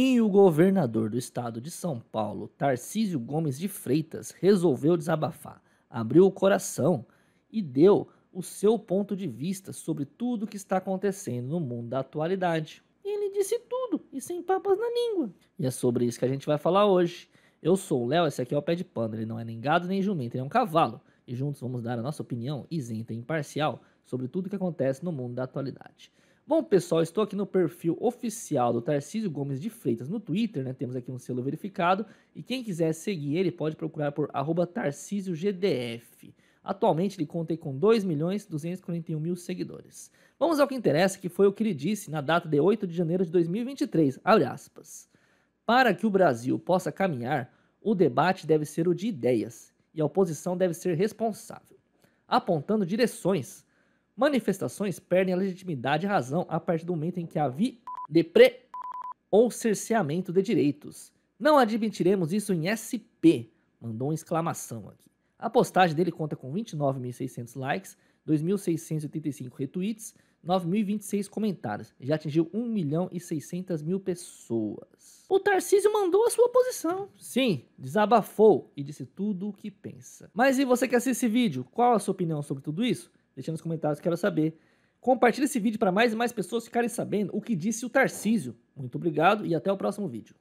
E o governador do estado de São Paulo, Tarcísio Gomes de Freitas, resolveu desabafar, abriu o coração e deu o seu ponto de vista sobre tudo o que está acontecendo no mundo da atualidade. Ele disse tudo e sem papas na língua. E é sobre isso que a gente vai falar hoje. Eu sou o Léo, esse aqui é o Pé de Panda. Ele não é nem gado nem jumento, ele é um cavalo. E juntos vamos dar a nossa opinião isenta e imparcial sobre tudo o que acontece no mundo da atualidade. Bom, pessoal, estou aqui no perfil oficial do Tarcísio Gomes de Freitas no Twitter, né? Temos aqui um selo verificado. E quem quiser seguir ele pode procurar por TarcísioGDF. Atualmente ele conta com 2 milhões 241 mil seguidores. Vamos ao que interessa, que foi o que ele disse na data de 8 de janeiro de 2023. Abre aspas. Para que o Brasil possa caminhar, o debate deve ser o de ideias e a oposição deve ser responsável, apontando direções Manifestações perdem a legitimidade e razão a partir do momento em que havia depre ou cerceamento de direitos. Não admitiremos isso em SP, mandou uma exclamação aqui. A postagem dele conta com 29.600 likes, 2.685 retweets, 9.026 comentários. Já atingiu 1 milhão e 600 mil pessoas. O Tarcísio mandou a sua posição. Sim, desabafou e disse tudo o que pensa. Mas e você que assiste esse vídeo? Qual a sua opinião sobre tudo isso? Deixa nos comentários, quero saber. Compartilhe esse vídeo para mais e mais pessoas ficarem sabendo o que disse o Tarcísio. Muito obrigado e até o próximo vídeo.